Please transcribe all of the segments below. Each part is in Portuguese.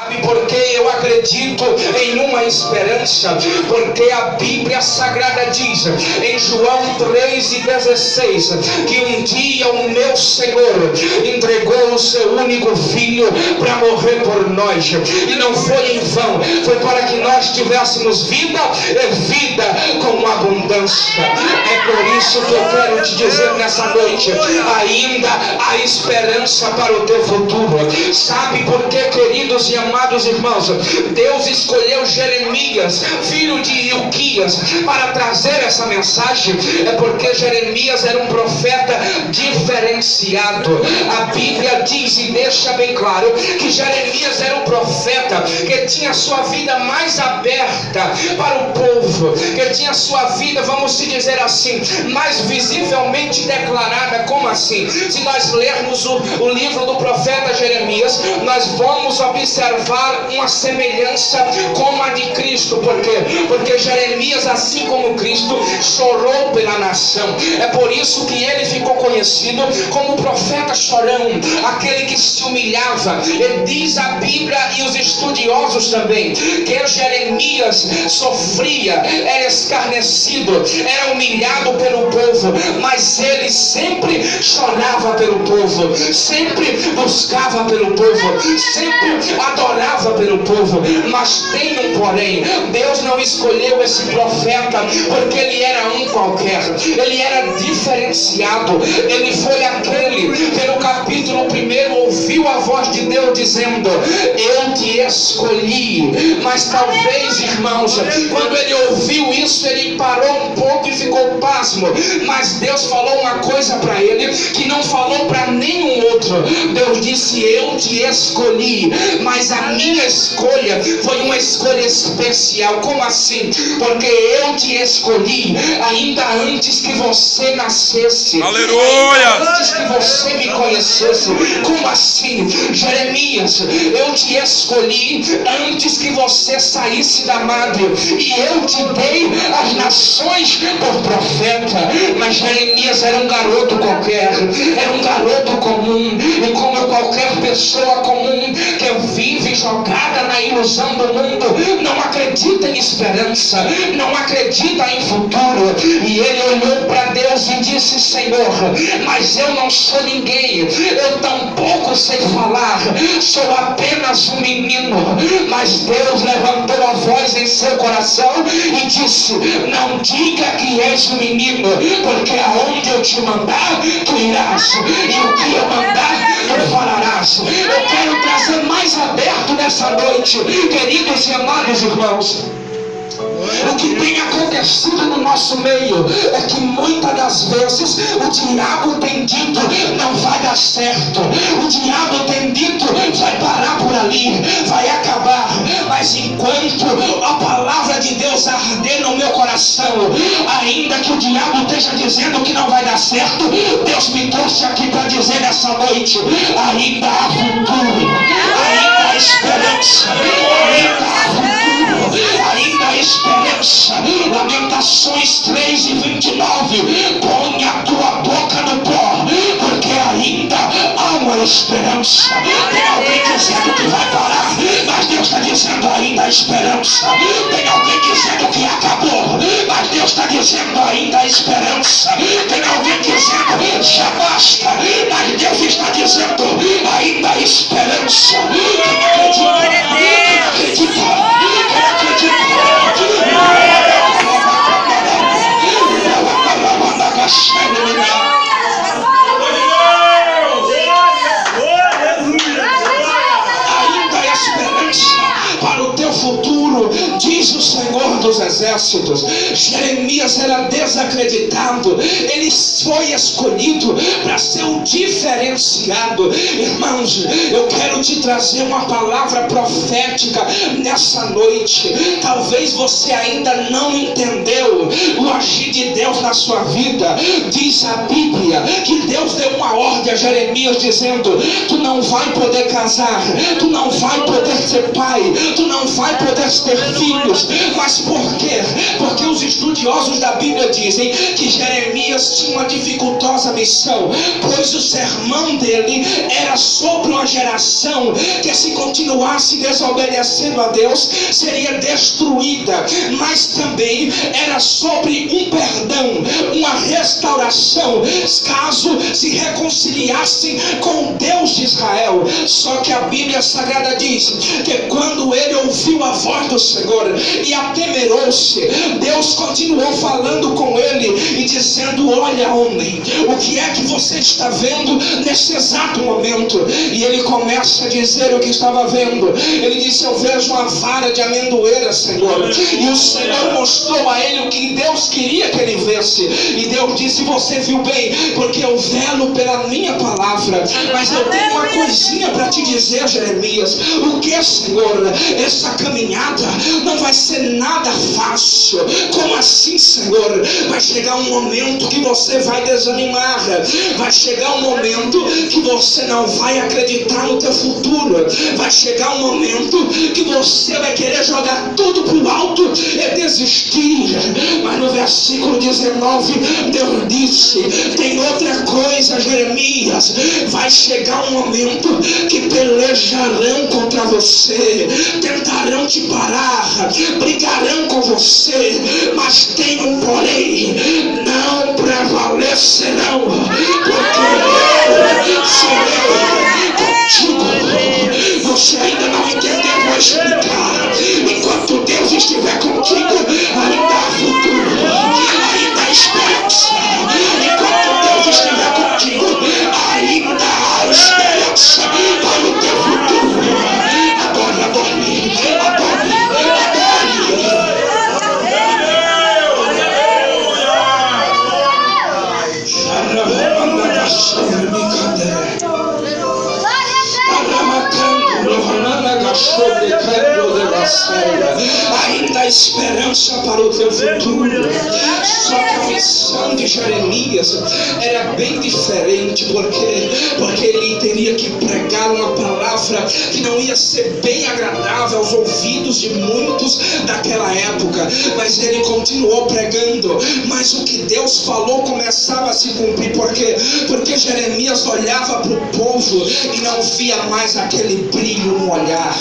Sabe por que eu acredito em uma esperança? Porque a Bíblia Sagrada diz em João 3,16 que um dia o meu Senhor entregou o seu único filho para morrer por nós. E não foi em vão, foi para que nós tivéssemos vida e vida com abundância. É por isso que eu quero te dizer nessa noite: ainda há esperança para o teu futuro. Sabe por que, queridos e amados? Amados irmãos, Deus escolheu Jeremias, filho de Ilquias, para trazer essa mensagem, é porque Jeremias era um profeta diferenciado. A Bíblia diz e deixa bem claro que Jeremias era um profeta que tinha sua vida mais aberta para o povo, que tinha sua vida, vamos se dizer assim, mais visivelmente declarada. Como assim? Se nós lermos o, o livro do profeta Jeremias, nós vamos observar observar uma semelhança com a de Cristo. Por quê? Porque Jeremias, assim como Cristo, chorou pela nação. É por isso que ele ficou conhecido como profeta chorão, aquele que se humilhava. E diz a Bíblia e os estudiosos também que Jeremias sofria, era escarnecido, era humilhado pelo povo, mas ele sempre chorava pelo povo, sempre buscava pelo povo, sempre adorava orava pelo povo, mas tem um porém: Deus não escolheu esse profeta porque ele era um qualquer, ele era diferenciado, ele foi aquele que no capítulo 1 ouviu a voz de Deus dizendo: Eu te escolhi. Mas talvez, irmãos, quando ele ouviu isso, ele parou um pouco e ficou pasmo. Mas Deus falou uma coisa para ele que não falou para nenhum outro. Deus disse: Eu te escolhi, mas a a minha escolha foi uma escolha especial. Como assim? Porque eu te escolhi ainda antes que você nascesse. Aleluia! Antes que você me conhecesse. Como assim? Jeremias, eu te escolhi antes que você saísse da madre. E eu te dei as nações por profeta. Mas Jeremias era um garoto qualquer. Era um garoto comum. E como qualquer pessoa comum que vive jogada na ilusão do mundo, não acredita em esperança, não acredita em futuro. E ele olhou para Deus e disse: Senhor, mas eu não sou ninguém, eu tampouco sei falar, sou apenas um menino. Mas Deus levantou a voz em seu coração e disse: Não diga que és um menino, porque aonde eu te mandar, tu irás, e o que eu mandar, tu Eu quero trazer mais aberto nessa noite, queridos e amados irmãos. O que tem acontecido no nosso meio é que muitas das vezes o diabo tem dito não vai dar certo, o diabo tem dito vai parar por ali, vai acabar, mas enquanto a palavra de Deus arder no meu coração, ainda que o diabo esteja dizendo que não vai dar certo, Deus me trouxe aqui para dizer nessa noite: ainda há futuro, ainda há esperança, ainda há futuro, ainda há esperança. Lamentações 3 e 29. Põe a tua boca no pó, ainda há uma esperança. Tem alguém dizendo que vai parar, mas Deus está dizendo ainda há esperança. Tem alguém dizendo que acabou, mas Deus está dizendo ainda há esperança. Tem alguém dizendo já basta, mas Deus está dizendo ainda há esperança. Quem acredita? Quem acredita? Quem acredita? Ainda há esperança para o teu futuro, diz o Senhor dos Exércitos. Jeremias era desacreditado, ele foi escolhido para ser um diferenciado. Irmãos, eu quero te trazer uma palavra profética nessa noite. Talvez você ainda não entendeu o agir de Deus na sua vida. Diz a Bíblia que Deus deu uma ordem a Jeremias dizendo: Tu não vai poder casar, tu não vai poder ser pai, tu não vai poder ter Mas por quê? Porque os estudiosos da Bíblia dizem que Jeremias tinha uma dificultosa missão, pois o sermão dele era sobre uma geração que se continuasse desobedecendo a Deus seria destruída, mas também era sobre um perdão, uma restauração, caso se reconciliassem com Deus de Israel. Só que a Bíblia Sagrada diz que quando ele ouviu a voz do Senhor e atemerou-se, Deus continuou falando com ele e dizendo: Olha, homem, o que é que você está vendo nesse exato momento? E ele começa a dizer o que estava vendo. Ele disse: Eu vejo uma vara de amendoeira, Senhor. E o Senhor mostrou a ele o que Deus queria que ele vesse. E Deus disse: Você viu bem, porque eu velo pela minha palavra. Mas eu tenho uma coisinha para te dizer, Jeremias. O que, Senhor? Essa caminhada não vai ser nada fácil. Como assim, Senhor? Vai chegar um momento que você vai desanimar. Vai chegar um momento que você não vai acreditar no teu futuro. Vai chegar um momento que você vai querer jogar tudo para o alto e desistir. Mas no versículo 19, Deus disse: tem outra coisa, Jeremias. Vai chegar um momento que pelejarão contra você, tentarão te parar, brigarão com você, mas tem um porém, não prevalecerão, porque eu serei contigo. Você ainda não entendeu, vou explicar. Enquanto Deus estiver contigo, ainda há futuro, ainda há esperança. Enquanto Deus estiver contigo, ainda há esperança para o teu futuro. Ainda há esperança para o teu futuro. Só que a missão de Jeremias? Era bem diferente, porque porque ele teria que pregar uma palavra que não ia ser bem agradável aos ouvidos de muitos daquela época, mas ele continuou pregando. Mas o que Deus falou começava a se cumprir, porque porque Jeremias olhava para o povo e não via mais aquele brilho no olhar,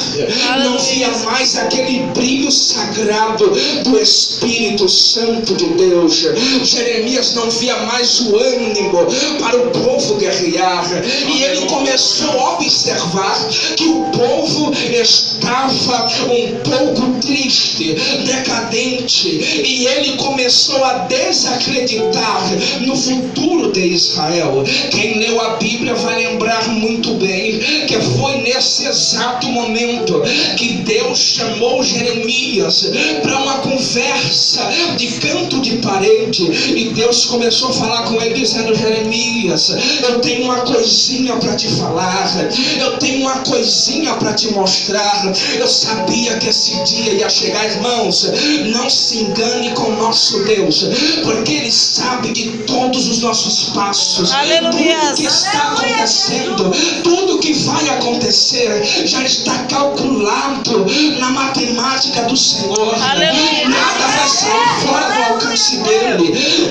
não via mais aquele brilho sagrado do Espírito Santo de Deus. Jeremias não via mais o ânimo para o povo guerrear, e ele começou a observar que o povo estava um pouco triste, decadente, e ele começou a desacreditar no futuro de Israel. Quem leu a Bíblia vai lembrar muito bem que foi nesse exato momento que Deus chamou Jeremias para uma conversa de canto de parede e Deus começou a falar com ele dizendo Jeremias, eu tenho uma coisinha para te falar, eu tenho uma coisinha para te mostrar. Eu sabia que esse dia ia chegar, irmãos. Não se engane com nosso Deus, porque Ele sabe de todos os nossos passos, Aleluia. tudo que está acontecendo, tudo que vai acontecer já está calculado na matemática do Senhor. Aleluia. Nada vai sair fora do alcance dele.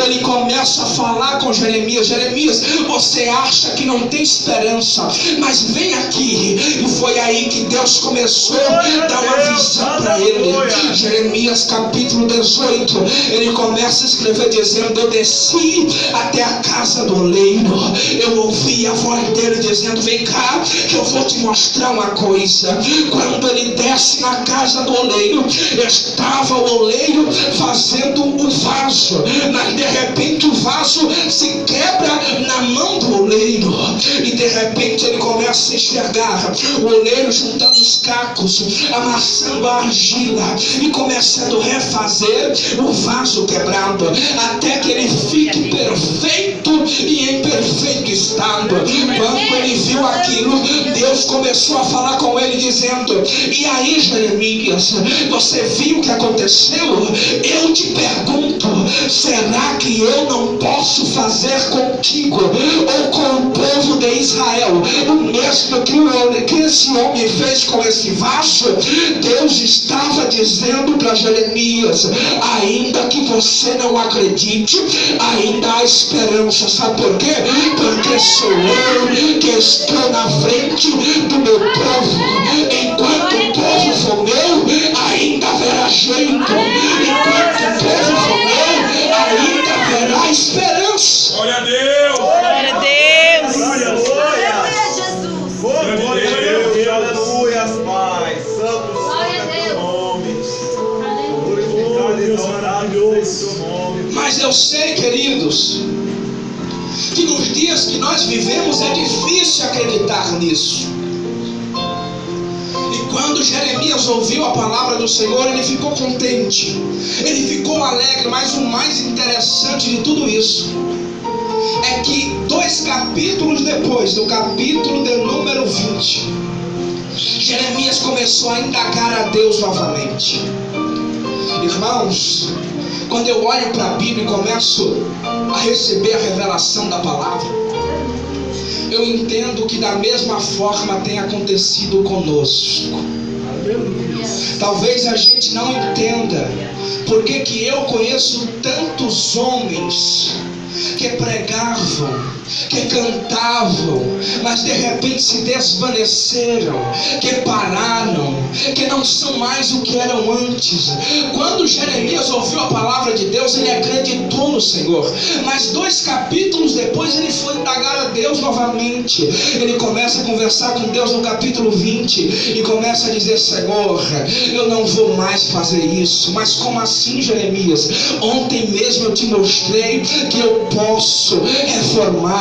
Ele começa a falar com Jeremias: Jeremias, você acha que não tem esperança, mas vem aqui. E foi aí que Deus começou a dar uma visão para ele. Jeremias capítulo 18, ele começa a escrever dizendo: Eu desci até a casa do oleiro. Eu ouvi a voz dele dizendo: Vem cá, que eu vou te mostrar uma coisa. Quando ele desce na casa do oleiro, estava o oleiro fazendo o vaso, mas de repente o vaso se quebra na mão do oleiro, e de repente ele começa a enxergar o oleiro juntando os cacos, amassando a argila e começando a refazer o vaso quebrado, até que ele fique perfeito e em perfeito estado. Quando ele viu aquilo, Deus começou a falar com ele, dizendo: E aí, Jeremias, você viu o que aconteceu? Eu te pergunto: será que eu não posso fazer contigo ou com o povo de Israel o mesmo que, o, que esse homem fez com esse vaso? Deus estava dizendo para Jeremias: ainda que você não acredite, ainda há esperança. Sabe por quê? Porque sou eu que estou na frente do meu povo. Enquanto o povo for meu, ainda haverá jeito. Enquanto o povo for meu, ainda haverá esperança. Glória a Deus. Glória a Deus. Aleluia, Jesus. Glória a Deus, aleluia, Pai. Santo, Glória a santo é teu Deus. nome. Glorificado e Deus exaltado maravilhoso. seja o teu nome. Mas eu sei, queridos, que nos dias que nós vivemos é difícil acreditar nisso. Quando Jeremias ouviu a palavra do Senhor, ele ficou contente, ele ficou alegre. Mas o mais interessante de tudo isso é que dois capítulos depois, do capítulo de número 20, Jeremias começou a indagar a Deus novamente. Irmãos, quando eu olho para a Bíblia e começo a receber a revelação da palavra, eu entendo que da mesma forma tem acontecido conosco. Talvez a gente não entenda por que, eu conheço tantos homens que pregavam, que cantavam, mas de repente se desvaneceram, que pararam, que não são mais o que eram antes. Quando Jeremias ouviu a palavra de Deus, ele acreditou no Senhor, mas dois capítulos depois ele foi indagar a Deus novamente. Ele começa a conversar com Deus no capítulo 20 e começa a dizer: Senhor, eu não vou mais fazer isso. Mas como assim, Jeremias? Ontem mesmo eu te mostrei que eu posso reformar,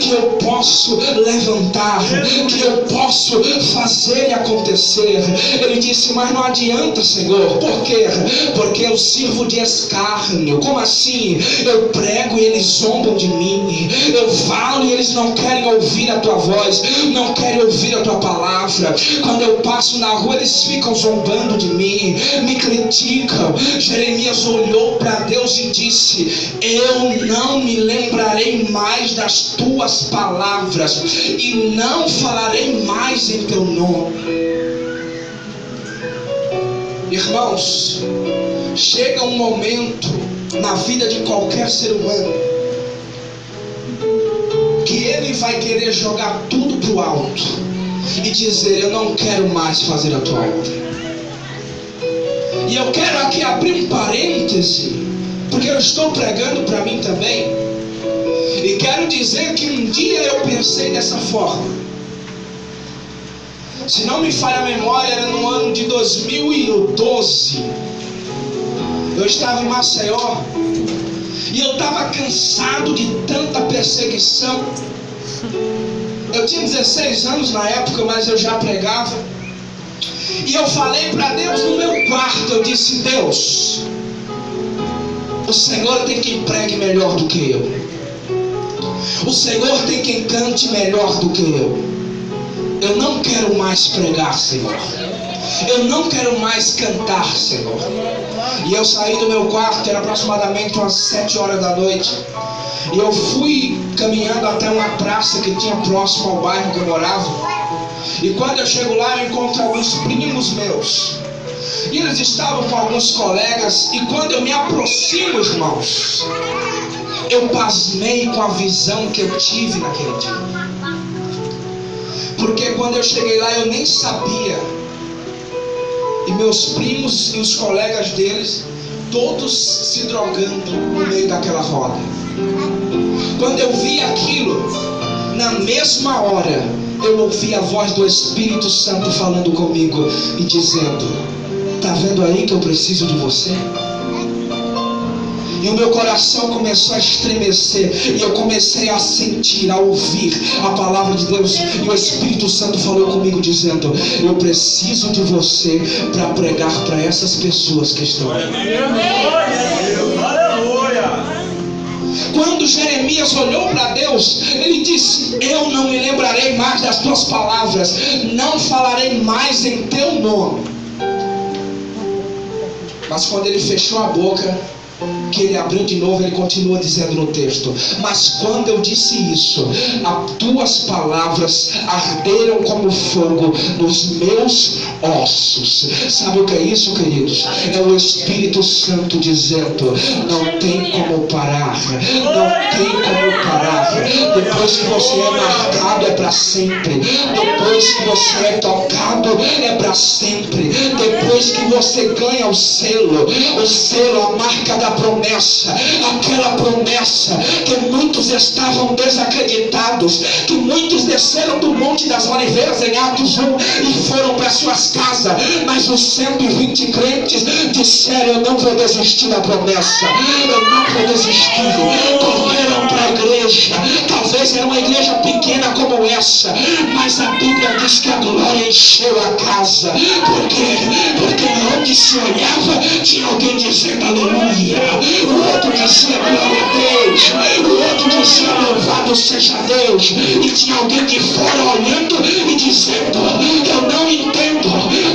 que eu posso levantar, que eu posso fazer e acontecer. Ele disse: Mas não adianta, Senhor. Por quê? Porque eu sirvo de escárnio. Como assim? Eu prego e eles zombam de mim. Eu falo e eles não querem ouvir a tua voz, não querem ouvir a tua palavra. Quando eu passo na rua, eles ficam zombando de mim, me criticam. Jeremias olhou para Deus e disse: Eu não me lembrarei mais das tuas palavras e não falarei mais em teu nome. Irmãos, chega um momento na vida de qualquer ser humano que ele vai querer jogar tudo pro alto e dizer: Eu não quero mais fazer a tua obra. E eu quero aqui abrir um parêntese, porque eu estou pregando para mim também. E quero dizer que um dia eu pensei dessa forma. Se não me falha a memória, era no ano de 2012. Eu estava em Maceió e eu estava cansado de tanta perseguição. Eu tinha 16 anos na época, mas eu já pregava. E eu falei para Deus no meu quarto, eu disse, Deus, o Senhor tem quem pregue melhor do que eu. O Senhor tem quem cante melhor do que eu. Eu não quero mais pregar, Senhor. Eu não quero mais cantar, Senhor. E eu saí do meu quarto, era aproximadamente umas sete horas da noite. E eu fui caminhando até uma praça que tinha próximo ao bairro que eu morava. E quando eu chego lá, eu encontro alguns primos meus. E eles estavam com alguns colegas. E quando eu me aproximo, irmãos, eu pasmei com a visão que eu tive naquele dia. Porque quando eu cheguei lá, eu nem sabia. E meus primos e os colegas deles, todos se drogando no meio daquela roda. Quando eu vi aquilo, na mesma hora, eu ouvi a voz do Espírito Santo falando comigo e dizendo: Tá vendo aí que eu preciso de você? E o meu coração começou a estremecer. E eu comecei a sentir, a ouvir a palavra de Deus. E o Espírito Santo falou comigo, dizendo: Eu preciso de você para pregar para essas pessoas que estão Glória a aí. Deus. Deus, aleluia. Quando Jeremias olhou para Deus, ele disse: Eu não me lembrarei mais das tuas palavras, não falarei mais em teu nome. Mas quando ele fechou a boca, que ele abriu de novo, ele continua dizendo no texto: Mas quando eu disse isso, as tuas palavras arderam como fogo nos meus ossos. Sabe o que é isso, queridos? É o Espírito Santo dizendo: Não tem como parar, não tem como parar. Depois que você é marcado, é para sempre. Depois que você é tocado, é para sempre. Depois que você ganha o selo, o selo, a marca da promessa, aquela promessa que muitos estavam desacreditados, que muitos desceram do Monte das Oliveiras em Atos 1 e foram para suas casas, mas os 120 crentes disseram: Eu não vou desistir da promessa, eu não vou desistir. Correram para a igreja, talvez era uma igreja pequena como essa, mas a Bíblia diz que a glória encheu a casa, por quê? Porque onde se olhava tinha alguém dizendo aleluia o outro dizia glória a Deus, o outro dizia louvado seja Deus, e tinha alguém de fora olhando e dizendo: Eu não entendo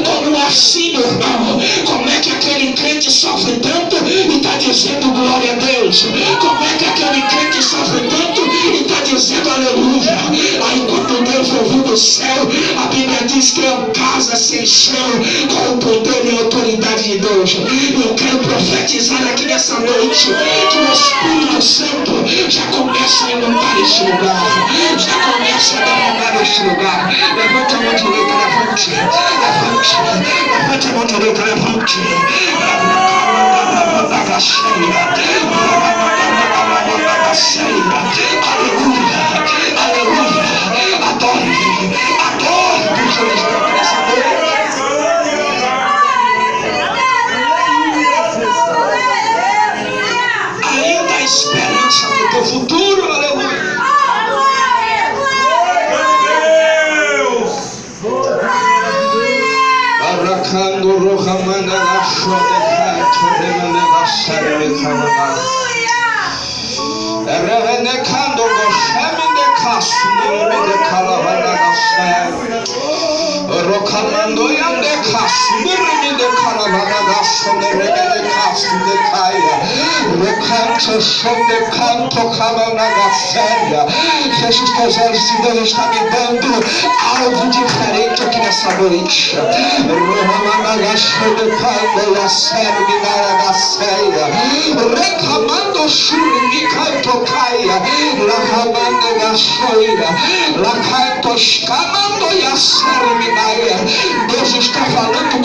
como assim, meu irmão, como é que aquele crente sofre tanto e está dizendo glória a Deus, como é que aquele crente sofre tanto e está dizendo aleluia. Aí quando Deus ouviu do céu, a Bíblia diz que a casa se encheu com o e Deus. Eu quero profetizar aqui nessa noite que o Espírito Santo já começa a inundar este lugar, já começa a derramar este lugar. Levante a mão direita, levante, levante, levante a mão direita, levante. Aleluia, aleluia, adore, adore, deixa eu dizer nessa noite. Futuro, aleluia. Arracando rohamanda na shode kato remane basare kanaba. Erevene kando gosheminde kasu nemede kalavana gasare. Rokamando yande kasu nemede kalavana gasare remede kasu de kaya. Recanto sonde canto kamana gasare. Feche os teus olhos se Deus está me dando algo diferente aqui nessa noite. Reclamando shuri canto caia, la gasoira, la canto escamando e a Deus está falando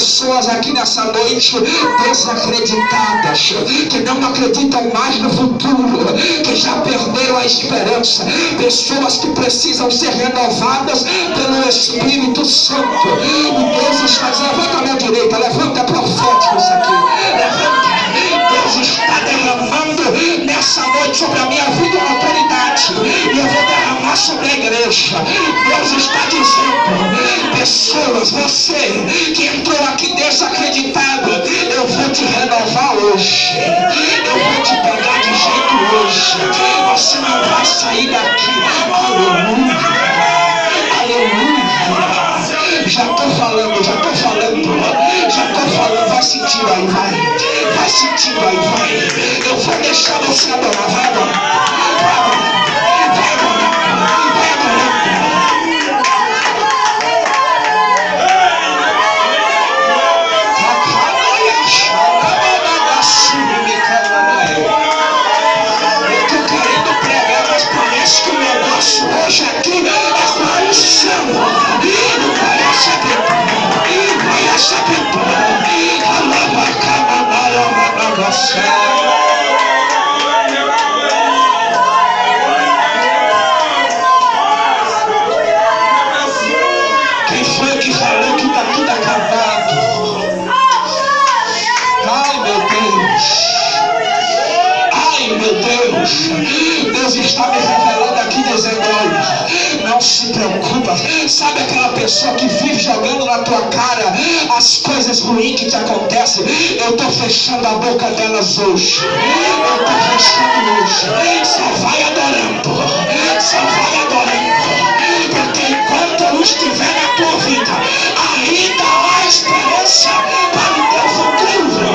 pessoas aqui nessa noite desacreditadas, que não acreditam mais no futuro, que já perderam a esperança, pessoas que precisam ser renovadas pelo Espírito Santo. E Deus está dizendo, levanta a minha direita, levanta profético isso aqui, levanta. Deus está derramando nessa noite sobre a minha vida uma autoridade. E eu vou derramar sobre a igreja. Deus está dizendo, pessoas, você que entrou aqui desacreditado, eu vou te renovar hoje. Eu vou te pegar de jeito hoje. Você não vai sair daqui. Aleluia. Aleluia. Já estou falando, já estou falando, já estou falando, vai sentindo aí, vai, vai sentindo aí, vai. Eu vou deixar você adorar, vai adorar, vai adorar, vai adorar. Sabe aquela pessoa que vive jogando na tua cara as coisas ruins que te acontecem? Eu estou fechando a boca delas hoje. Eu estou fechando hoje. Só vai adorando. Só vai adorando. Porque enquanto eu estiver na tua vida, ainda há esperança para o teu futuro.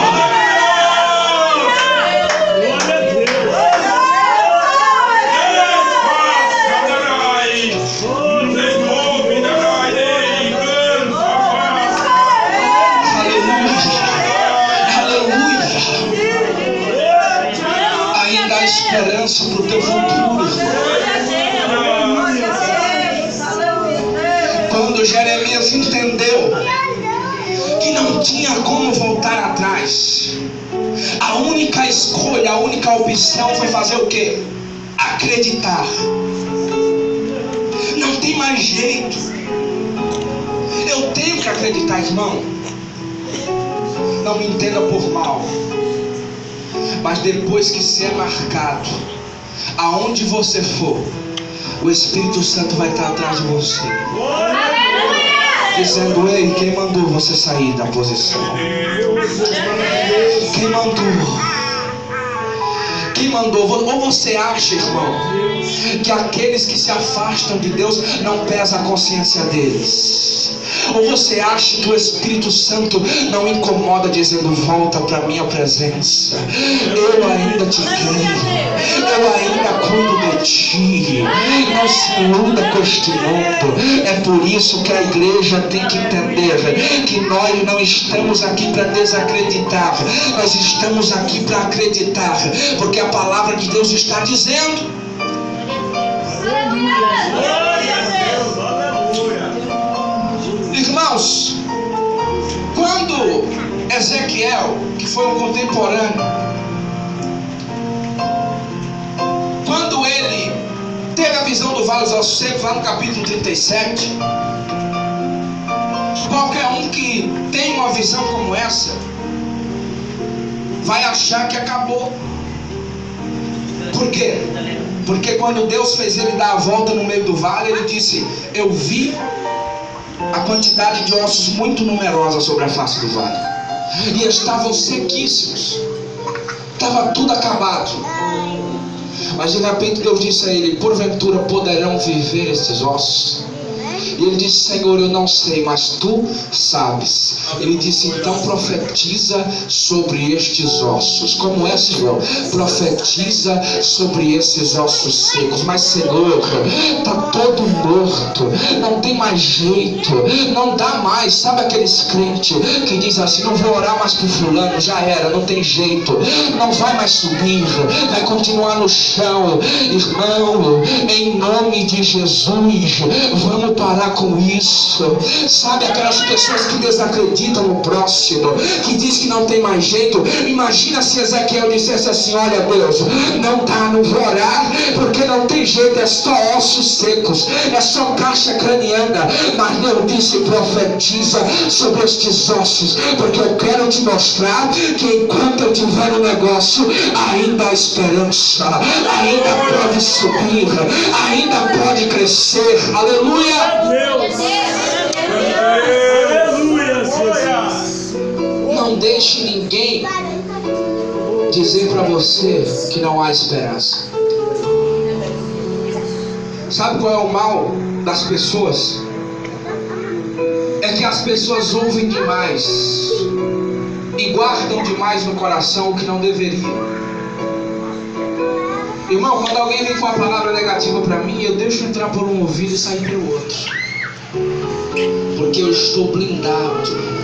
Esperança para o teu futuro. Quando Jeremias entendeu que não tinha como voltar atrás, a única escolha, a única opção foi fazer o quê? Acreditar. Não tem mais jeito. Eu tenho que acreditar, irmão. Não me entenda por mal. Mas depois que se é marcado, aonde você for, o Espírito Santo vai estar atrás de você. Dizendo, ei, quem mandou você sair da posição? Quem mandou? Quem mandou? Ou você acha, irmão, que aqueles que se afastam de Deus não pesa a consciência deles? Ou você acha que o Espírito Santo não incomoda dizendo volta para minha presença? Eu ainda te creio. Eu ainda cuido de ti. Não se iluda com este mundo. É por isso que a igreja tem que entender que nós não estamos aqui para desacreditar. Nós estamos aqui para acreditar. Porque a palavra de Deus está dizendo. Irmãos, quando Ezequiel, que foi um contemporâneo, quando ele teve a visão do Vale dos Secos, lá no capítulo 37, qualquer um que tem uma visão como essa, vai achar que acabou. Por quê? Porque quando Deus fez ele dar a volta no meio do vale, ele disse: Eu vi a quantidade de ossos muito numerosa sobre a face do vale. E estavam sequíssimos. Estava tudo acabado. Mas de repente Deus disse a ele: Porventura poderão viver esses ossos? E ele disse: Senhor, eu não sei, mas tu sabes. Ele disse: Então profetiza sobre estes ossos. Como é, Senhor? Profetiza sobre esses ossos secos. Mas, Senhor, está todo morto. Não tem mais jeito. Não dá mais. Sabe aqueles crentes que diz assim: Não vou orar mais por Fulano. Já era, não tem jeito. Não vai mais subir. Vai continuar no chão. Irmão, em nome de Jesus, vamos parar com isso. Sabe aquelas pessoas que desacreditam no próximo, que diz que não tem mais jeito. Imagina se Ezequiel dissesse assim: Olha, Deus, não não vou orar, porque não tem jeito, é só ossos secos, é só caixa craniana. Mas Deus disse: profetiza sobre estes ossos, porque eu quero te mostrar que enquanto eu tiver um negócio, ainda há esperança, ainda pode subir, ainda pode crescer. Aleluia! Deus. Aleluia, Jesus. Não deixe ninguém dizer para você que não há esperança. Sabe qual é o mal das pessoas? É que as pessoas ouvem demais e guardam demais no coração o que não deveriam. Irmão, quando alguém vem com uma palavra negativa para mim, eu deixo entrar por um ouvido e sair pelo outro. Porque eu estou blindado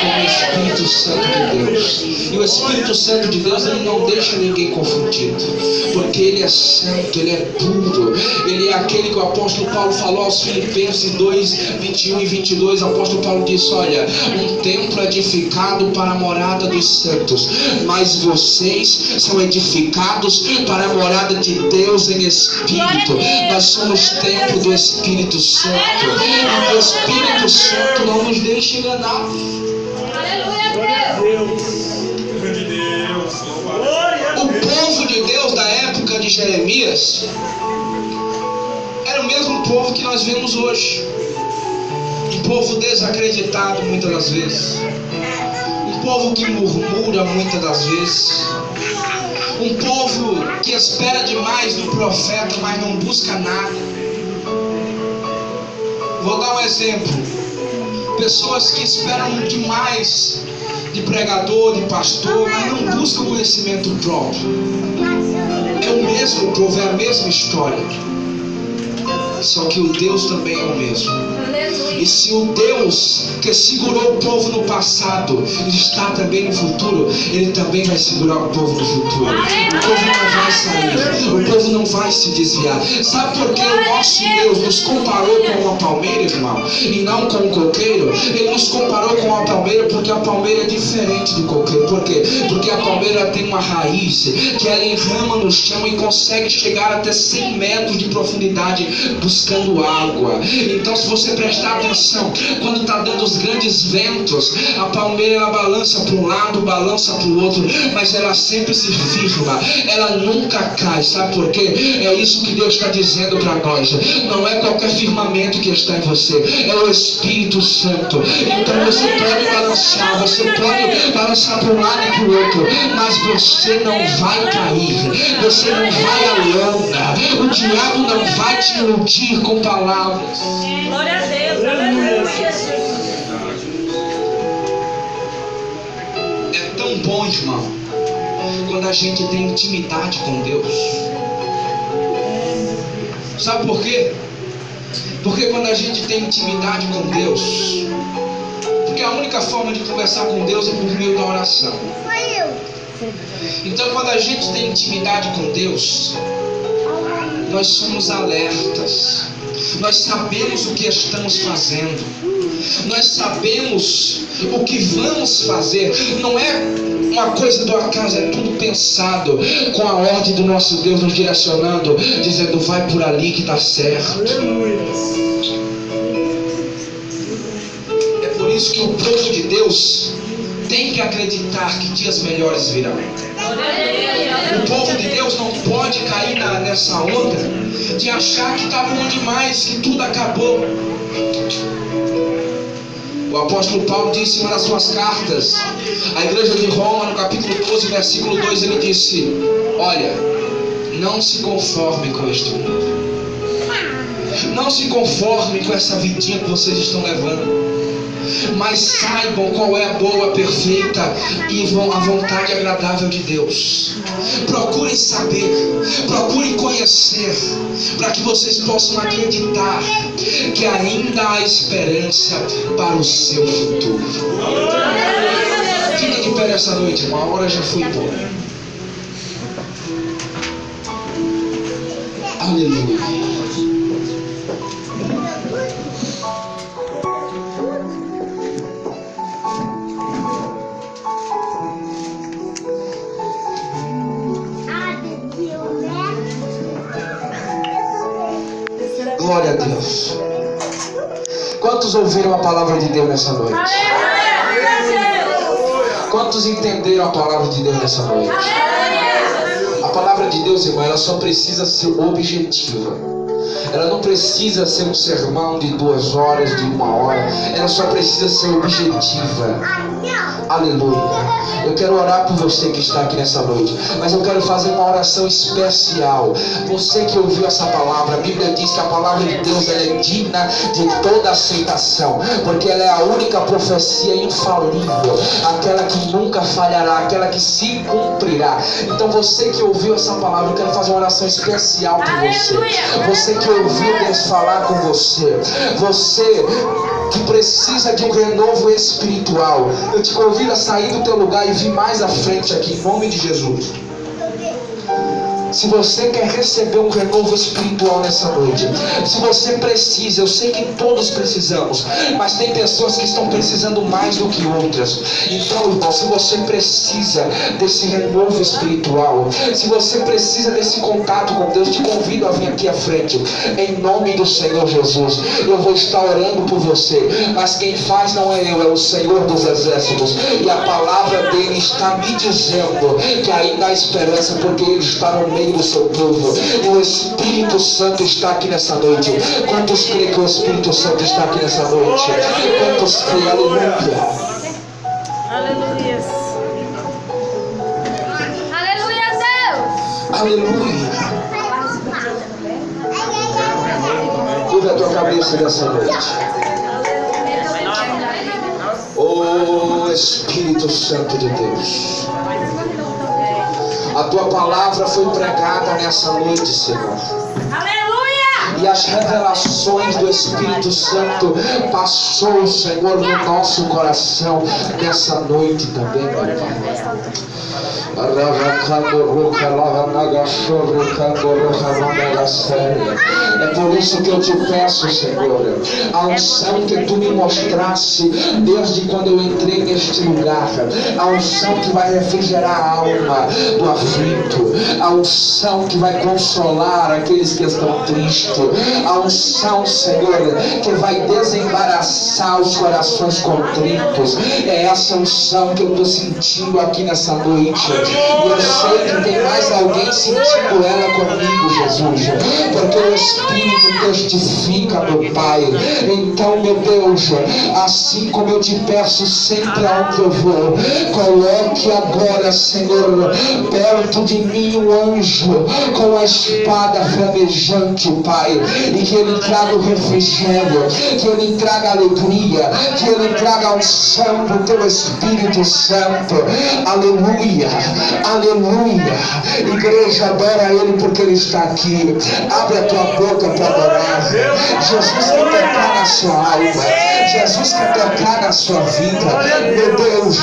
com o Espírito Santo de Deus. E o Espírito Santo de Deus ele não deixa ninguém confundido, porque ele é santo, ele é puro, ele é aquele que o apóstolo Paulo falou aos Filipenses 2, 21 e 22. O apóstolo Paulo disse: Olha, um templo edificado para a morada dos santos, mas vocês são edificados para a morada de Deus em Espírito. Nós somos templo do Espírito Santo, e o Espírito Santo não nos deixa enganar. Glória a Deus. O povo de Deus da época de Jeremias era era o mesmo povo que nós vemos hoje. Um povo desacreditado muitas das vezes. Um povo que murmura muitas das vezes. Um povo que espera demais do profeta, mas não busca nada. Vou dar um exemplo. Pessoas que esperam demais de pregador, de pastor, mas não buscam conhecimento próprio. É o mesmo povo, é a mesma história. Só que o Deus também é o mesmo. E se o Deus que segurou o povo no passado está também no futuro, Ele também vai segurar o povo no futuro. O povo não vai sair, o povo não vai se desviar. Sabe por que o nosso Deus nos comparou com uma palmeira, irmão, e não com um coqueiro? Ele nos comparou com uma palmeira porque a palmeira é diferente do coqueiro. Por quê? Porque a palmeira tem uma raiz que ela enrama no chão e consegue chegar até 100 metros de profundidade buscando água. Então, se você prestar atenção, quando está dando os grandes ventos, a palmeira ela balança para um lado, balança para o outro, mas ela sempre se firma, ela nunca cai. Sabe por quê? É isso que Deus está dizendo para nós. Não é qualquer firmamento que está em você, é o Espírito Santo. Então você pode balançar, você pode balançar para um lado e para o outro, mas você não vai cair, você não vai à lona, o diabo não vai te iludir com palavras. Glória a Deus. É tão bom, irmão, quando a gente tem intimidade com Deus. Sabe por quê? Porque quando a gente tem intimidade com Deus, porque a única forma de conversar com Deus é por meio da oração. Então, quando a gente tem intimidade com Deus, nós somos alertas, nós sabemos o que estamos fazendo, nós sabemos o que vamos fazer, não é uma coisa do acaso, é tudo pensado com a ordem do nosso Deus nos direcionando, dizendo: vai por ali que está certo. É por isso que o povo de Deus tem que acreditar que dias melhores virão. O povo de Deus não pode cair na- nessa onda de achar que está bom demais, que tudo acabou. O apóstolo Paulo disse em uma das suas cartas, à igreja de Roma, no capítulo 12, versículo 2, ele disse: Olha, não se conforme com este mundo. Não se conforme com essa vidinha que vocês estão levando mas saibam qual é a boa, perfeita e a vontade agradável de Deus. Procurem saber, procurem conhecer, para que vocês possam acreditar que ainda há esperança para o seu futuro. Fica de pé nessa noite, irmão. A hora já foi embora. Aleluia. Glória a Deus. Quantos ouviram a palavra de Deus nessa noite? Quantos entenderam a palavra de Deus nessa noite? A palavra de Deus, irmão, ela só precisa ser objetiva. Ela não precisa ser um sermão de duas horas, de uma hora. Ela só precisa ser objetiva. Aleluia. Eu quero orar por você que está aqui nessa noite. Mas eu quero fazer uma oração especial. Você que ouviu essa palavra, a Bíblia diz que a palavra de Deus é digna de toda aceitação. Porque ela é a única profecia infalível. Aquela que nunca falhará, aquela que se cumprirá. Então você que ouviu essa palavra, eu quero fazer uma oração especial por você. Você que ouviu Deus falar com você. Você que precisa de um renovo espiritual. Eu te convido a sair do teu lugar e vir mais à frente aqui, em nome de Jesus. Se você quer receber um renovo espiritual nessa noite, se você precisa, eu sei que todos precisamos, mas tem pessoas que estão precisando mais do que outras. Então, irmão, se você precisa desse renovo espiritual, se você precisa desse contato com Deus, te convido a vir aqui à frente, em nome do Senhor Jesus. Eu vou estar orando por você, mas quem faz não é eu, é o Senhor dos Exércitos, e a palavra dele está me dizendo que ainda há esperança, porque ele está no meio meio do seu povo. O Espírito Santo está aqui nessa noite. Quantos creem que o Espírito Santo está aqui nessa noite? Quantos creem? Aleluia. Aleluia. Aleluia, Deus. Aleluia. Curva a tua cabeça nessa noite. Oh Espírito Santo de Deus. A tua palavra foi pregada nessa noite, Senhor. Aleluia. E as revelações do Espírito Santo passou, Senhor, no nosso coração nessa noite também, meu Pai. É por isso que eu te peço, Senhor, a unção que tu me mostrasse desde quando eu entrei neste lugar, a unção que vai refrigerar a alma do aflito, a unção que vai consolar aqueles que estão tristes, a unção, Senhor, que vai desembaraçar os corações contritos. É essa unção que eu estou sentindo aqui nessa noite. Eu sei que mais alguém sentindo ela comigo, Jesus. Porque o Espírito testifica, meu Pai. Então, meu Deus, assim como eu te peço sempre aonde eu vou, coloque agora, Senhor, perto de mim um anjo com a espada flamejante, Pai. E que ele traga o refrigério, que ele traga alegria, que ele traga unção do teu Espírito Santo. Aleluia, aleluia. Igreja, adora ele porque ele está aqui. Abre a tua boca para adorar. Jesus quer tocar na sua alma. Jesus quer tocar na sua vida. Meu Deus,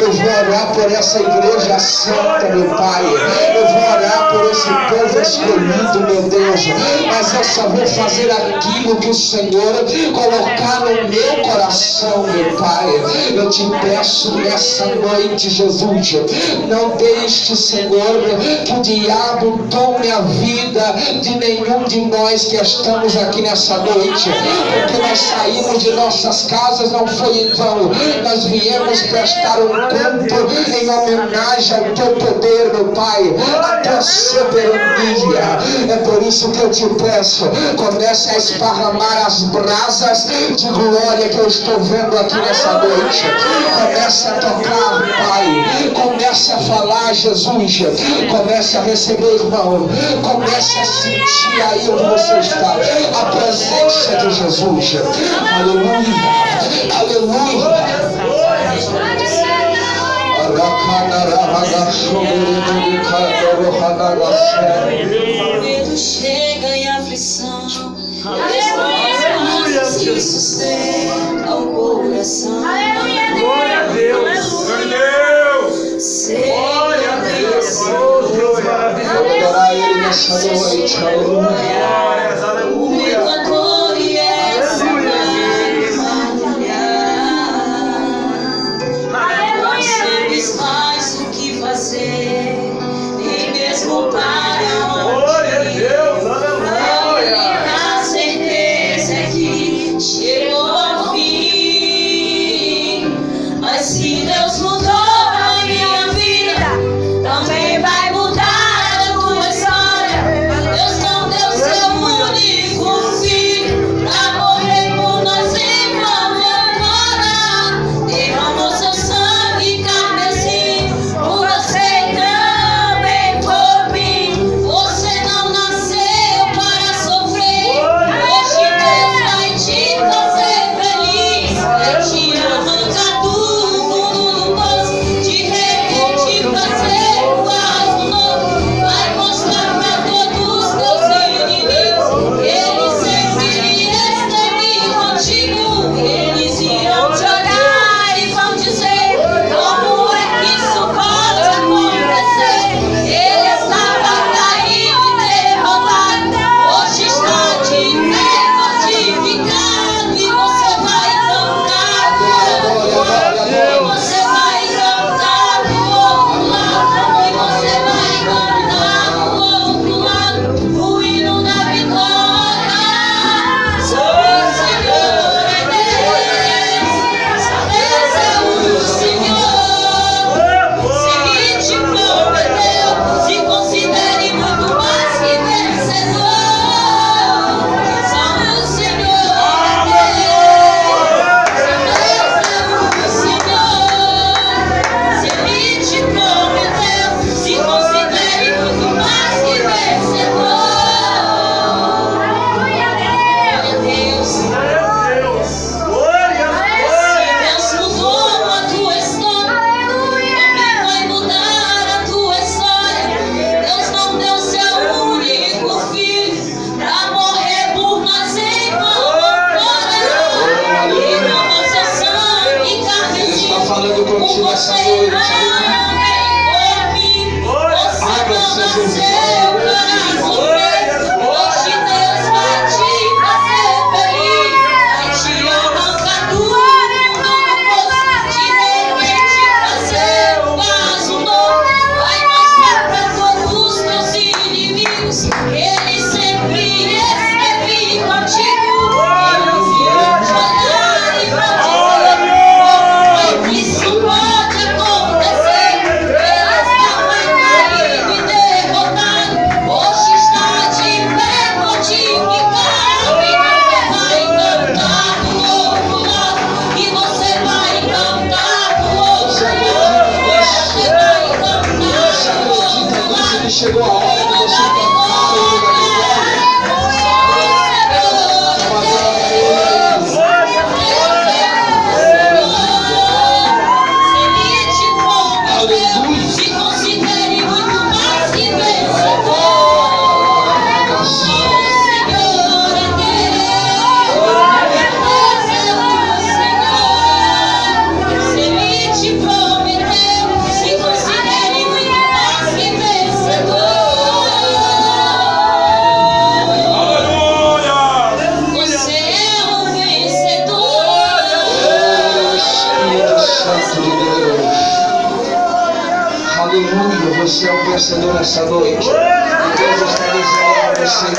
eu vou orar por essa igreja santa, meu Pai. Eu vou orar por esse povo escolhido, meu Deus. Mas eu só vou fazer aquilo que o Senhor colocar no meu coração, meu Pai. Eu te peço nessa noite, Jesus. Não deixe, Senhor, que o diabo tome a vida de nenhum de nós que estamos aqui nessa noite. Porque nós saímos de nossas casas, não foi em vão. Nós viemos prestar um culto em homenagem ao teu poder, meu Pai, a tua soberania. É por isso que eu te peço, comece a esparramar as brasas de glória que eu estou vendo aqui nessa noite. Comece a tocar, Pai. Comece a falar, Jesus. Comece a receber, irmão. Comece a sentir aí onde você está. A presença de Jesus. Aleluia. Aleluia. medo chega em aflição. Aleluia. que sustenta o coração. Aleluia, Glória a Deus! Deus. Deus maravilhoso! Adorar Ele nessa noite. Aleluia. Glórias, aleluia!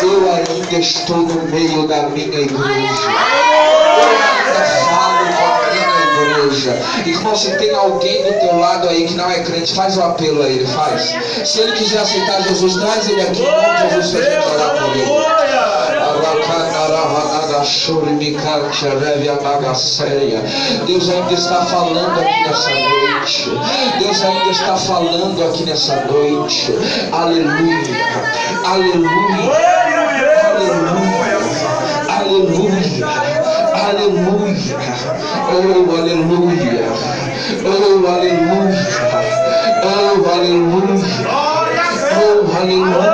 Eu ainda estou no meio da minha igreja. A igreja. Irmão, se tem alguém do teu lado aí que não é crente, faz o apelo a ele, faz. Se ele quiser aceitar Jesus, traz ele aqui em Jesus ele. Deus ainda está falando aqui nessa noite. Deus ainda está falando aqui nessa noite. Aleluia. Aleluia. Aleluia. Aleluia. Oh, aleluia. Oh, aleluia. Oh, aleluia. Oh, aleluia.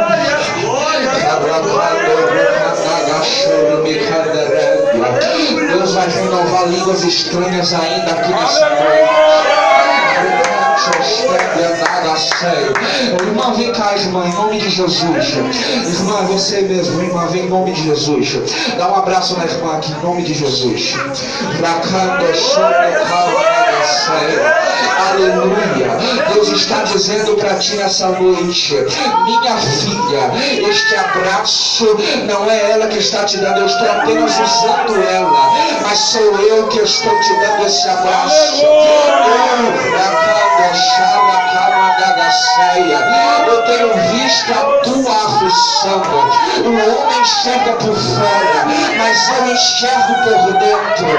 Deus vai renovar línguas estranhas ainda aqui nessa noite. Irmã, vem cá, irmã, em nome de Jesus. Irmã, você mesmo, irmã, vem em nome de Jesus. Dá um abraço na irmã aqui, em nome de Jesus. Aleluia. Deus está dizendo para ti nessa noite, minha filha, este abraço não é ela que está te dando, eu estou apenas usando ela, mas sou eu que estou te dando esse abraço. Kamadagaseia. Eu tenho visto a tua aflição. O homem enxerga por fora, mas eu enxergo por dentro. E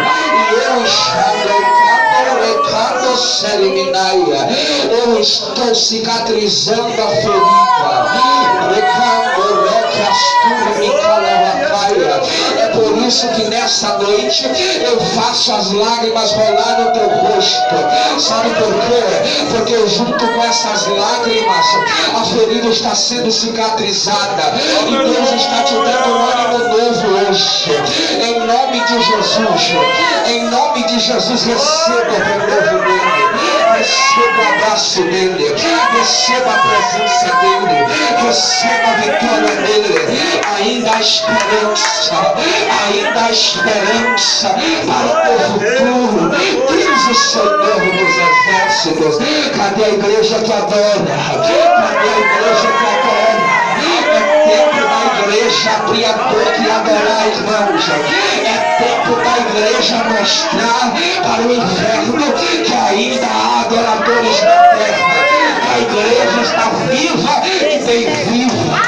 eu enxergo. Eu estou cicatrizando a ferida. Recado Requiasturmicalavacaia. É por isso que nessa noite eu faço as lágrimas rolar no teu rosto. Sabe por quê? Porque junto com essas lágrimas a ferida está sendo cicatrizada. E Deus está te dando um ânimo novo hoje. Em nome de Jesus. Em nome de Jesus, receba o renovo dele. Receba o abraço dele. Receba a presença dele. Receba a vitória dele. Ainda há esperança. Ainda há esperança para o teu futuro. Diz o Senhor dos Exércitos. Cadê a igreja que adora? Cadê a igreja que adora? Igreja abrir a boca e adorar, irmãos. É tempo da igreja mostrar para o inferno que ainda há adoradores na terra. Que a igreja está viva e bem viva.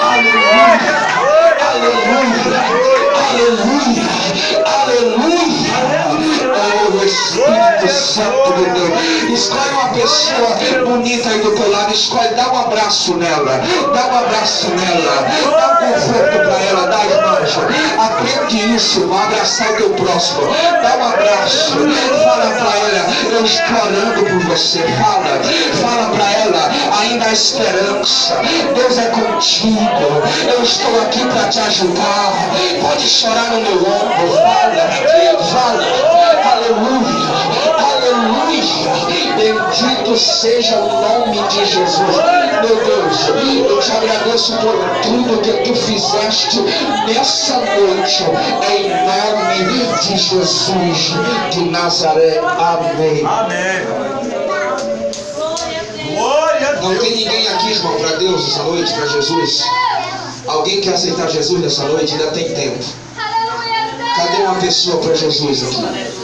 Aleluia. Aleluia. Aleluia. Aleluia. Oh, Espírito Santo de Deus. Escolhe uma pessoa bonita aí do teu lado. Escolhe, dá um abraço nela. Dá um abraço nela. Dá um conforto para ela. Dá, irmãos. Aprende isso. irmão. Abraçar o teu próximo. Dá um abraço. Fala para ela. Eu estou orando por você. Fala. Fala para ela. Ainda há esperança. Deus é contigo. Eu estou aqui para te ajudar. Pode chorar no meu ombro. Fala. Fala. Aleluia. Bendito seja o nome de Jesus. Meu Deus, eu te agradeço por tudo que tu fizeste nessa noite. Em nome de Jesus de Nazaré. Amém. Amém. Glória a Não Deus. tem ninguém aqui, irmão, para Deus essa noite, para Jesus. Alguém quer aceitar Jesus nessa noite? Ainda tem tempo. Cadê uma pessoa para Jesus aqui?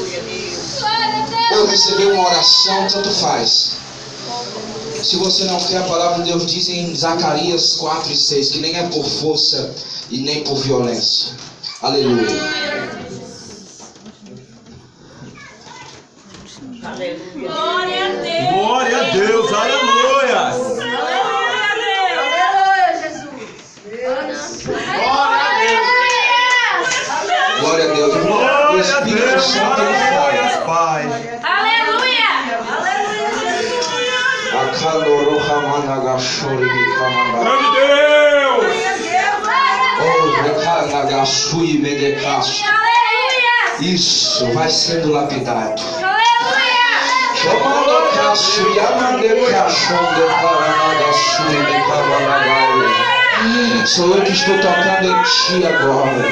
Eu recebi uma oração, tanto faz. Se você não quer, a palavra de Deus diz em Zacarias 4 e 6 que nem é por força e nem por violência. Aleluia. Aleluia. Glória a Deus. Glória a Deus. Aleluia. Aleluia, Jesus. Glória a Deus. Glória a Deus. Glória a Deus. Glória a Deus. Glória a Deus. Grande Deus. Oh. Isso, vai sendo lapidado. Sou eu que estou tocando em ti agora.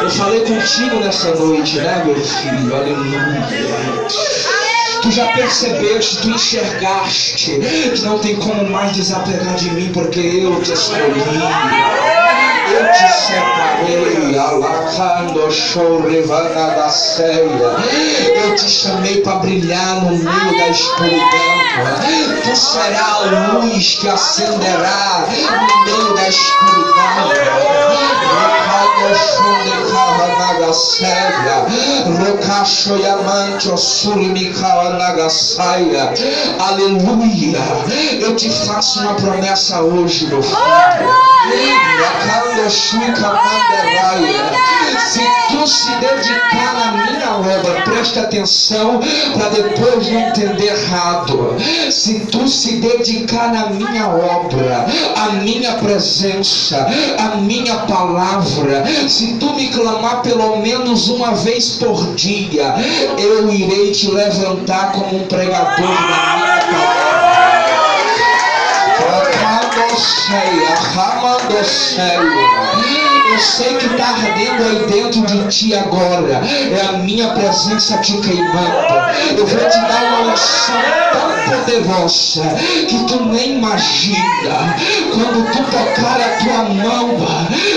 Eu falei contigo nessa noite, né, meu filho? Aleluia. Tu já percebeste, tu enxergaste que não tem como mais desapegar de mim porque eu te escolhi. Eu te separei, alacando chorevana da ceia. Eu te chamei para brilhar no meio da escuridão. Tu será a luz que acenderá no meio da escuridão. Recado chonde kawanaga ceia. Rocacho yamante osuri kawanaga saia. Aleluia. Eu te faço uma promessa hoje, meu filho. Kamanderaya. Se tu se dedicar na minha obra, presta atenção para depois não entender errado. Se tu se dedicar na minha obra, a minha presença, a minha palavra, se tu me clamar pelo menos uma vez por dia, eu irei te levantar como um pregador da minha palavra. Shaya, the Shaya. Eu sei que está ardendo aí dentro de ti agora. É a minha presença te queimando. Eu vou te dar uma unção tão poderosa que tu nem imagina. Quando tu tocar a tua mão,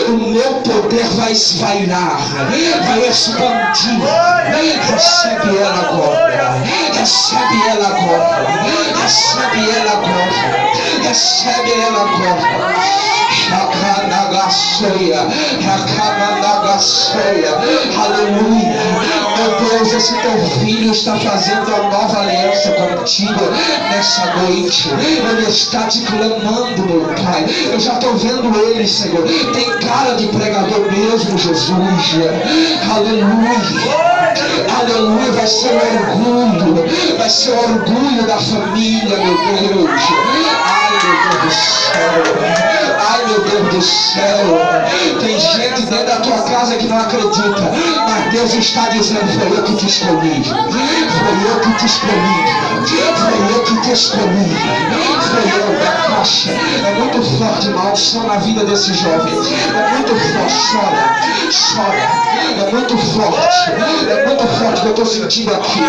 o meu poder vai esvairar, vai expandir. Recebe ela agora. Recebe ela agora. Recebe ela agora. Recebe ela agora. Shakanagasoya, Rakanagasoya, aleluia. Meu Deus, esse teu filho está fazendo uma nova aliança contigo nessa noite. Ele está te clamando, meu Pai. Eu já estou vendo ele, Senhor. Tem cara de pregador mesmo, Jesus. Aleluia. Aleluia, vai ser orgulho, vai ser orgulho da família, meu Deus. Deus do céu. Ai, meu Deus do céu. Tem gente dentro da tua casa que não acredita, mas Deus está dizendo: Foi eu que te escolhi. Foi eu que te escolhi. Foi eu que te escolhi. Foi eu da caixa. É muito forte, irmão, só na vida desse jovem. É muito forte, chora, chora. É muito forte. É muito forte que eu estou sentindo aqui.